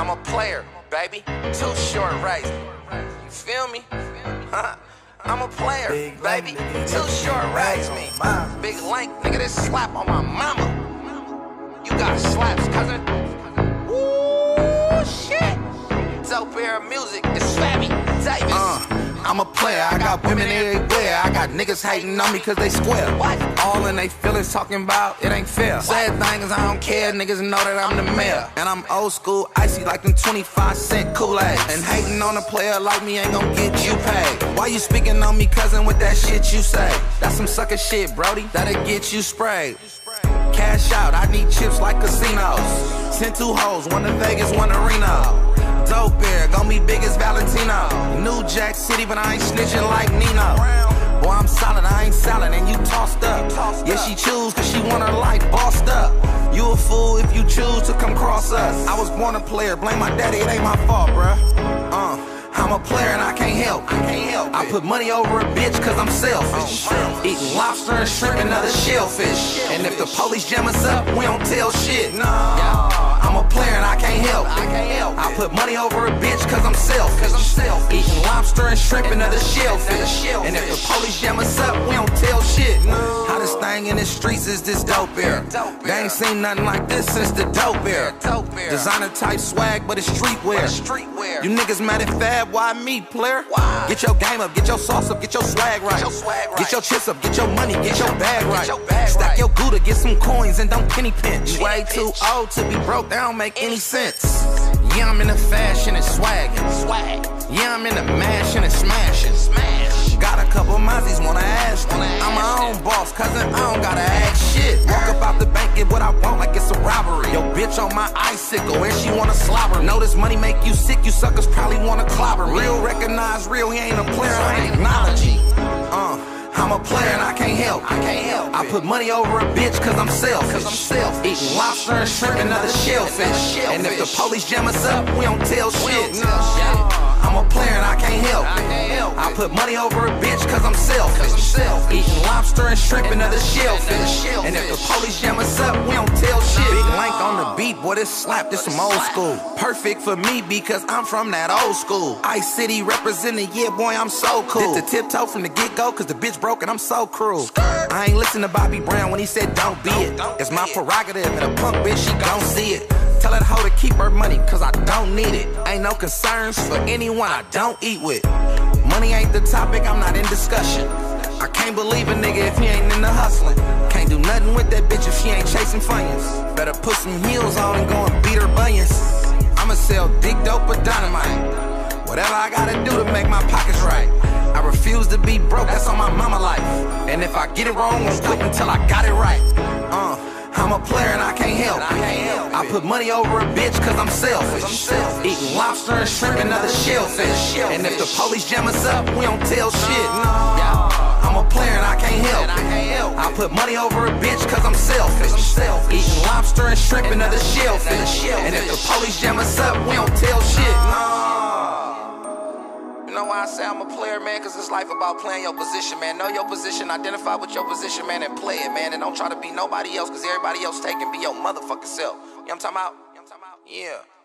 I'm a player, baby. Too short race. You feel me? Huh? I'm a player, Big baby. link. Too short race me. Big link, nigga. This slap on my mama. You got slaps, cousin. Woo, shit. Dope Era music. It's Fabby Davis. Uh, I'm a player, I got women everywhere. I got niggas hating on me cause they square. What? All in they feelings talking about it ain't fair. Sad thing is I don't care, niggas know that I'm the mayor. And I'm old school, icy like them 25 cent Kool-Aid. And hating on a player like me ain't gonna get you paid. Why you speaking on me, cousin, with that shit you say? That's some sucker shit, Brody, that'll get you sprayed. Cash out, I need chips like casinos. Send two hoes, one to Vegas, one to Reno. Dope Era, gon' be big as Valentino. New Jack City, but I ain't snitching like Nino. Boy, I'm solid, I ain't solid, and you tossed up. Yeah, she choose, cause she want her life bossed up. You a fool if you choose to come cross us. I was born a player, blame my daddy, it ain't my fault, bruh. Uh. I'm a player and I can't help. I can't help. I put money over a bitch cause I'm selfish. Eating lobster and shrimp and other shellfish. And if the police jam us up, we don't tell shit. Nah. I'm put money over a bitch cause I'm self. Cause I'm selfish. Eating lobster and shrimp and other shellfish. And if the police jam us up, we don't tell shit. Hottest thing in the streets is this Dope Era. They ain't seen nothing like this since the Dope Era. Designer type swag, but it's streetwear. Streetwear. You niggas mad at Fab, why me, player? Why? Get your game up, get your sauce up, get your swag right. your swag right. Get your chips up, get your money, get your bag right. your bag Stack right. your Gouda, get some coins and don't penny pinch. Way too old to be broke, that don't make any sense. Yeah, I'm in the fashion and swag. Swag. Yeah, I'm in the mashing and smashing. Smash. Got a couple mozzies, wanna ask. Wanna I'm my own boss, cousin, I don't gotta ask shit. Walk up out the bank, get what I want like it's a robbery. Yo, bitch on my icicle, and she wanna slobber. Know this money make you sick, you suckers probably wanna clobber. Real recognize real, he ain't a player, I ain't acknowledging. I'm a player and I can't help. I can't help I put money over a bitch cause I'm selfish. Cause I'm selfish. Eating lobster and shrimp and other shellfish. And if the police jam us up, we don't tell shit. don't tell shit. I'm a player and I can't help. I put money over a bitch cause I'm selfish. Cause I'm selfish. Eating lobster and shrimp and other shellfish. shellfish. And if the police jam us up, we don't beat, boy, this slap, this some old school. Perfect for me because I'm from that old school. Ice City representing, yeah, boy, I'm so cool. Did the tiptoe from the get go cause the bitch broke and I'm so cruel. I ain't listen to Bobby Brown when he said don't be it. It's my prerogative and a punk bitch, she gon' see it. Tell that hoe to keep her money, cause I don't need it. Ain't no concerns for anyone I don't eat with. Money ain't the topic, I'm not in discussion. I can't believe a nigga if he ain't in the hustling. Can't do nothing with that bitch if she ain't chasing funyuns. Better put some heels on and go and beat her bunions. I'ma sell big dope or dynamite. Whatever I gotta do to make my pockets right. I refuse to be broke, that's on my mama life. And if I get it wrong, I'm quit until I got it right. Uh, I'm a player and I can't help. I can't help I put money over a bitch cause I'm selfish. Eating lobster and shrimp and other shellfish. And if the police jam us up, we don't tell shit. Put money over a bitch cause I'm selfish. I'm selfish. Eating lobster and shrimp and other shellfish. And if the police jam us up, we don't tell shit. You know why I say I'm a player, man? Cause it's life about playing your position, man. Know your position, identify with your position, man, and play it, man. And don't try to be nobody else, cause everybody else taking be your motherfucking self. You know what I'm talking about? You know what I'm talking about? Yeah.